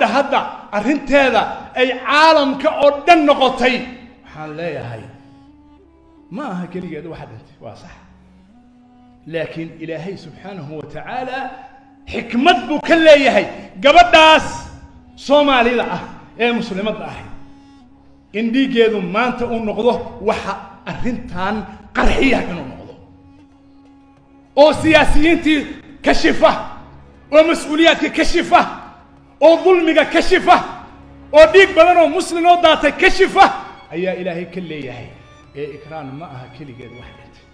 hadda arrinteeda ay caalamka oo dhan noqotay. Waxaan leeyahay ma aha keligeeda waxa dhintay. Waa sax. Laakiin ilaahay subxaanahu wa tacaala xikmad buu ka leeyahay gabadhaas soomaalida ah ee muslimadda ahay in dhiiggeedu maanta uu noqdo waxa arrintan qarxiya inuu noqdo. Oo siyaasiyiintii kashifa oo mas'uuliyaadka kashifa oo dulmiga kashifa oo dhiig badan oo muslim oo daatay kashifa ayaa ilaahay ka leeyahay. Ee ikraan ma aha keligeed wax dhintay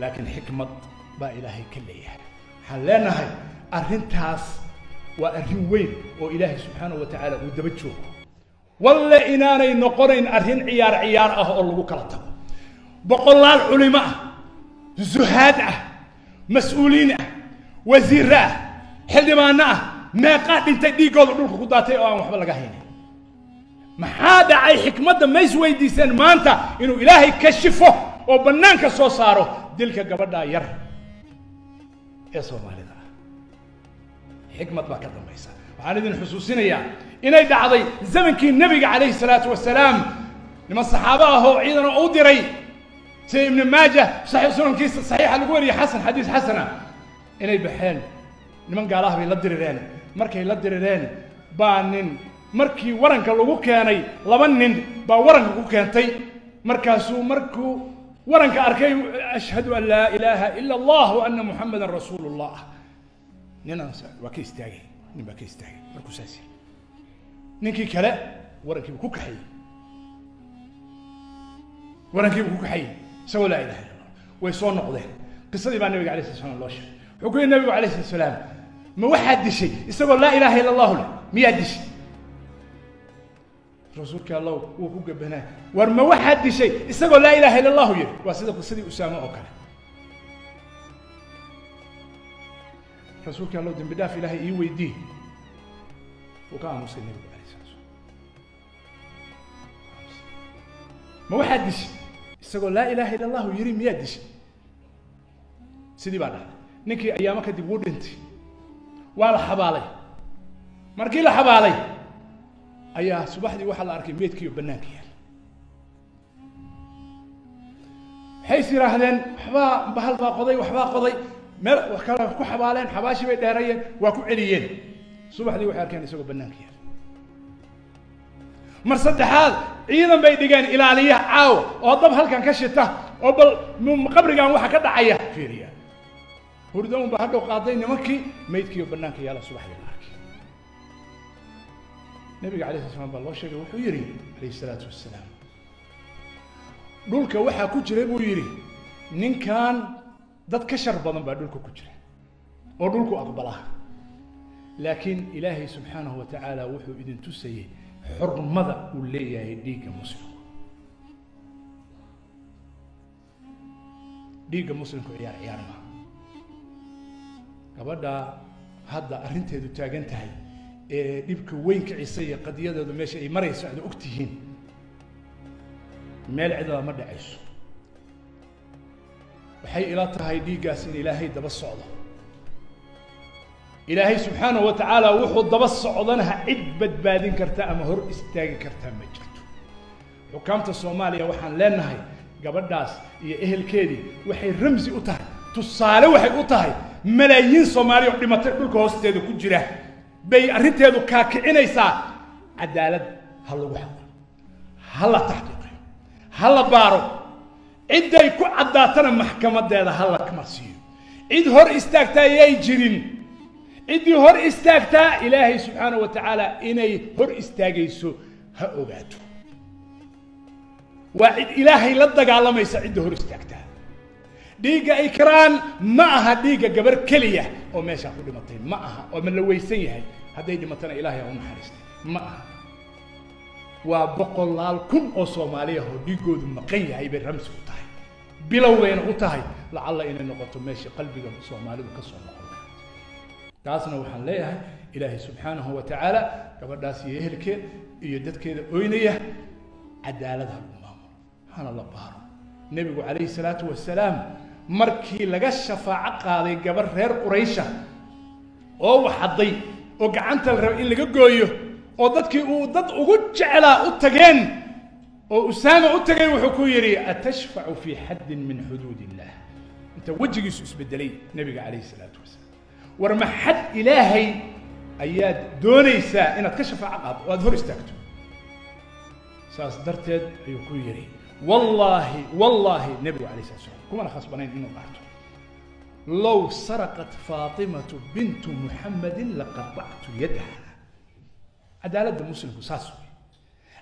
laakiin xikmad baa ilaahay ka leeyahay. Waxaan leenahay arrintaas waa arrin weyn oo ilaahay subxaanahu wa tacaala uu daba joogo. Walle inaanay noqonayn arrin ciyaar ciyaar ah oo lagu kala tago. Boqolaal culimo ah zuhaad ah mas'uuliin ah wasiirre ah xildhibaano ah meeqaa dhintay dhiiggooda dhulka ku daatay oo aan waxba laga haynin. Maxaa dhacay xikmadda ma isweydiiseen maanta inuu ilaahay kashifo oo bannaanka soo saaro dilka gabadhaa yar ee soomaalida? Ah xikmad baa ka dambaysa. Waxaan idin xusuusinayaa inay dhacday zamankii nebiga calayhi salaatu wasalaam. Niman saxaabo ah oo ciidan u diray. Sida ibnu maaja saxiix sunankiisa saxiixa lagu wariyay xasan xadiis xasana. Inay baxeen niman gaalaha bay la dirireen. Markay la dirireen baa nin. Markii waranka lagu keenay laba nin baa waranka ku keentay. Markaasuu markuu waranka arkay ashhadu an laa ilaaha ila allah ana muxamadan rasuulu llah ninaan ka istaagay. Nin baa ka istaagay. Markuu saas ninkii kale warankiibu ku kaxayey warankiibu ku kaxayey isagoo laa ilaha illa allah way soo noqdeen. Qisadii baa nabiga alay slat slam loo sheegay. Wuxuu ku yihi nabigu alayh slat salaam ma waxaad dishay? Isagoo laa ilaha illa allahu leh miyaad dishay? Rasuulka allah wuu ku gabanaa war ma waxaad dishay? Isagoo laa ilaha illa allahu yidhi waa sida qisadii usaamo oo kale. Rasuulka allah dembi dhaaf ilaahay ii weydii. Wuu ka aamusay nabigu alayh slam ma waxaad dishay? Isagoo laa ilaha illa allahu yidhi miyaad dishay? Sidii baa dhacday ninkii ayaamo kadib wuu dhintay waa la xabaalay. Markii la xabaalay ayaa subaxdii waxaa la arkay meedkiiyo bannaanka yaal. Waxay is yidhaahdeen waxbaa bahal baa qoday waxbaa qoday. Meel wax kale ku xabaaleen xabaashii bay dheerayeen waa ku celiyeen. Subaxdii waxay arkeen isagoo bannaanka yaal. Mar saddexaad ciidan bay dhigeen ilaaliya caawa oo dab halkan ka shita oo bal qabrigan waxa ka dhacaya fiiriya hurdo un baa hadhow qaaday nimankii maydkiiyo bannaanka yaalla subaxdii arkay. Nabiga alayh slat slam baa loo sheegay wuxuu yidhi alayh salaatu wasalaam dhulka waxaa ku jira buu yidhi ninkan dad ka shar badan baa dhulka ku jira oo dhulku aqbalaa laakiin ilaahay subxaanahu wa tacaala wuxuu idin tusayey xurmada uu leeyahay dhiigga muslimku. Dhiigga muslimku ciyaar ciyaar maaha gabadha hadda arrinteedu taagan tahay ee dhibka weyn kicisa iyo qadiyadeedu meesha ay marayso aad og tihiin meel cidlaa ma dhacayso. Waxay ila tahay dhiiggaas in ilaahay daba socdo. Ilaahay subxaanahu wa tacaala wuxuu daba socdanaha cid badbaadin karta ama hor istaagi kartaa ma jirto. Xukaamta soomaaliya waxaan leenahay gabadhaas iyo ehelkeedii waxay ramsi u tahay tusaale waxay u tahay malaayiin soomaaliya oo dhimatay dhulka hoosteeda ku jira. Bay arrinteedu kaakicinaysaa cadaalad ha lagu xaqo ha la taxqiiqiyo ha la baaro. Cidday ku caddaatana maxkamadeeda ha la marsiiyo cid hor istaagtaa yay jirin. Ciddii hor istaagtaa ilaahay subxaanahu wa tacaala inay hor istaagayso ha ogaato. Waa cid ilaahay la dagaalamaysa cidda hor istaagtaa dhiigga ikraan ma aha dhiigga gabar keliya oo meeshaa ku dhimatay. Ma aha oo ma la weysan yahay. Hadday dhimatana ilaahay ha u naxariistay. Ma aha. Waa boqolaal kun oo soomaaliya oo dhiiggoodu maqan yahay bay ramsi u tahay. Bilowbayna u tahay. Lacalla inay noqoto meesha qalbiga soomaalidu ka soo noqon taasna waxaan leeyahay ilaahay subxaanahu wa tacaala gabadhaas iyo ehelkeed iyo dadkeeda oynaya cadaalad ha lagu maamulo hana la baaro. Nebigu calayhi salaatu wasalaam markii laga shafaaco qaaday gabar reer quraysha oo waxadday oo gacanta la raba in laga gooyo oo dadkii uu dad ugu jeclaa u tageen oo usaama u tagay wuxuu ku yidhi atashfacu fii xaddin min xuduud illah inta wejigiisu isbedelay nebiga calayhi salaatu wasalaam. War ma xad ilaahay ayaad doonaysaa inaad ka shafaaco qaado oo aad hor istaagto? Saas darteed ayuu ku yidhi wallaahi wallaahi nebigu calayhi salatu wasalaam kumana khasbanayn inuu dhaarto low saraqat faatimatu bintu muxammadin laqadactu yadaha. Cadaaladda muslimku saas wey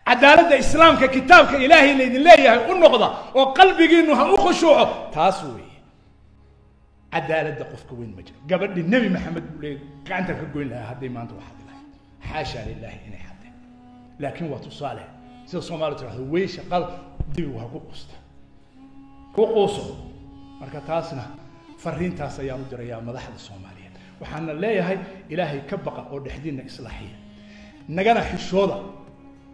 cadaaladda islaamka kitaabka ilaahay laydin leeyahay u noqda oo qalbigiinu ha u khushuuco taas weeye. Cadaaladda qofka weyn ma jiro gabadhi nebi maxamed buu leeyay gacanta ka goyn lahaa hadday maanta wax hadli lahayd. Xaashaa lilaahi inay haddeen laakiin waa tusaale sida soomaalidu tirahdo weysha qal dibigu ha ku quusta. Ku quuso. Marka taasna fariintaas ayaan u dirayaa madaxda soomaaliyeed. Waxaana leeyahay ilaahay ka baqa oo dhexdiinna islaaxiya nagana xishooda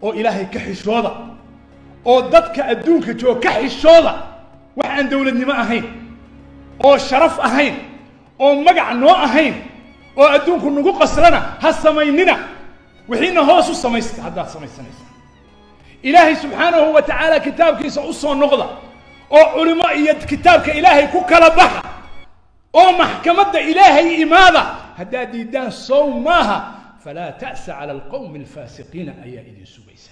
oo ilaahay ka xishooda oo dadka adduunka jooga ka xishooda. Wax aan dowladnimo ahayn oo sharaf ahayn oo magac noo ahayn oo adduunku nagu qasrana ha samaynina. Wixiina hoos u samaysta haddaad samaysanaysaa ilaahay subxaanahu wa tacaala kitaabkiisa u soo noqda oo culimo iyo kitaabka ilaahay ku kala baxa oo maxkamadda ilaahay imaada haddaad diiddaan sow maaha falaa ta'sa cala alqowmi alfaasiqiina ayaa idin sugaysa